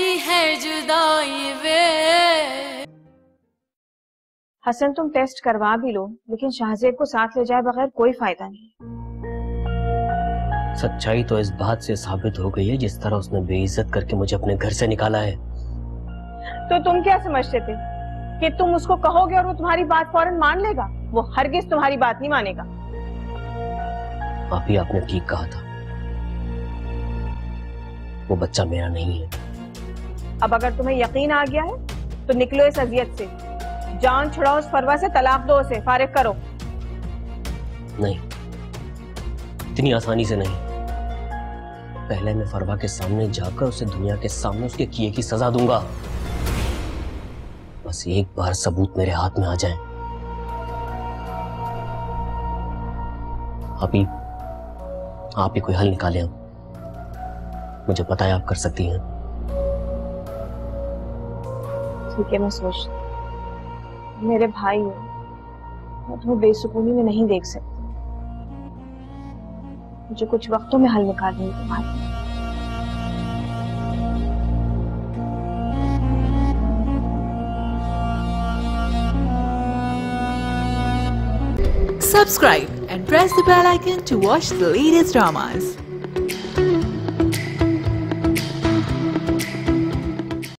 कैसी है जुदाई वे। हसन तुम टेस्ट करवा भी लो लेकिन शाहजेब को साथ ले जाए बगैर कोई फ़ायदा नहीं। सच्चाई तो इस बात से साबित हो गई है जिस तरह उसने बेइज्जत करके मुझे अपने घर से निकाला है। तो तुम क्या समझते थे? कि तुम उसको कहोगे और वो तुम्हारी बात फ़ौरन मान लेगा? वो हरगिज तुम्हारी बात नहीं मानेगा। अभी आपने ठीक कहा था। वो बच्चा मेरा नहीं है। अब अगर तुम्हें यकीन आ गया है तो निकलो इस अजियत से। जान छुड़ाओ उस फरवा से, तलाक दो उसे, फारिग करो। नहीं। इतनी आसानी से नहीं। पहले मैं फरवा के सामने जाकर उसे दुनिया के सामने उसके किए की सजा दूँगा। बस एक बार सबूत मेरे हाथ में आ जाए। अभी आप ही कोई हल निकाले। मुझे पता है आप कर सकती हैं। ठीक है मैं सोच मेरे भाई हो मैं तुम्हें बेसुकूनी में नहीं देख सकती मुझे कुछ वक्तों में हल निकालनी है तुम्हारी Subscribe and press the bell icon to watch the latest dramas.